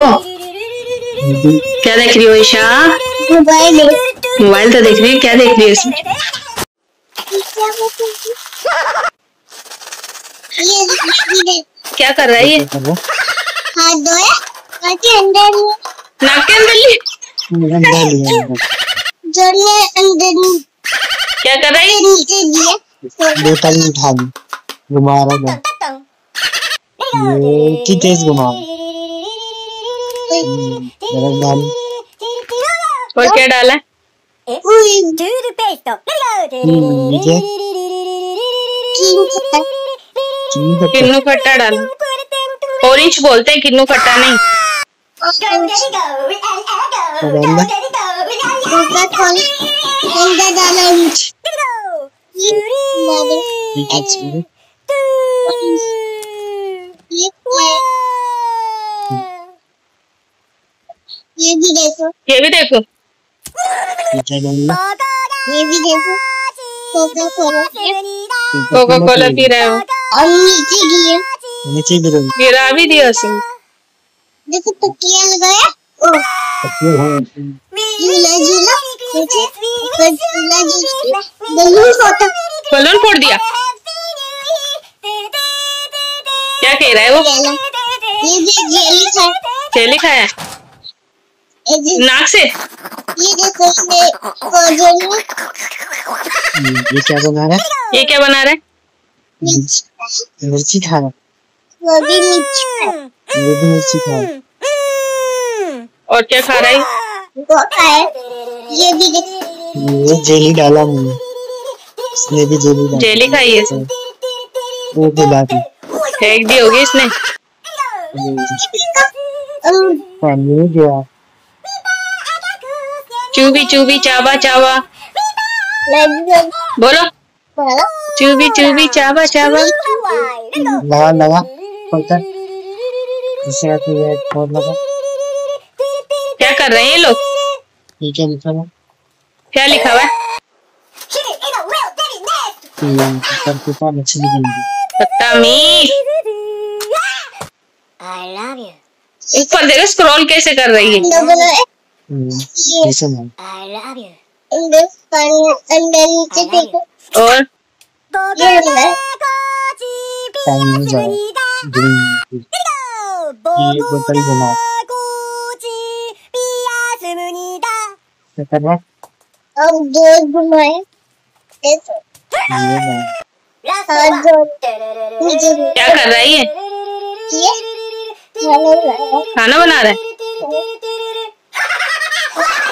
क्या देख रही हो ईशा? मोबाइल मोबाइल तो देख रही है, क्या देख रही है क्या कर रहा है ये? हाथ धोया बाकी अंदर नाक के अंदर ली जोड़ने अंदर क्या कर रहा है? नीचे दिया बोतल उठा ली। घुमा रहा था ये की तेज घुमा क्या डाला। किन्नू खट्टा डाला। ऑरेंज बोलते हैं किन्नू खट्टा नहीं। खोल अंदर डाला नीचे ये भी देखो। ये भी देखो। ये भी देखो। कोका कोला कोका कोला पी रहे हो? और नीचे गिरे नीचे गिरो गिरा भी दिया उसने। देखो तकिया लगाया। ओ झूला। झूला। नीचे। झूला। झूला। Balloon photo. बलून फोड़ दिया। क्या कह रहा है वो? ये जेली था जेली खाया। है? नाक से? ये देखो ये कोजन ये क्या बना रहा है? ये क्या बना रहा है? मिर्ची। खा रहा वो भी मिर्च है। ये भी मिर्ची खा रहा है। और क्या खा रहा है? वो खाया ये भी देखो ये जेली डाला मुँह में इसने भी जेली डाली। जेली खाई है इसने? वो खिला दी फेंक दी होगी इसने? पानी गया। चूबी चूबी चावा चावा बोलो। चूबी चूबी चावा चावा लगा लगा। पकड़ इसे आते हुए फ़ोन लगा। क्या कर रहे हैं ये लोग? ये क्या लिखा है क्या लिखा हुआ है? मीट ऊपर देखो स्क्रॉल कैसे कर रही है। और बोतल बना क्या कर रहा अब घुमाए। क्या कर है? ये खाना खाना बना रहा है?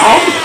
Oh!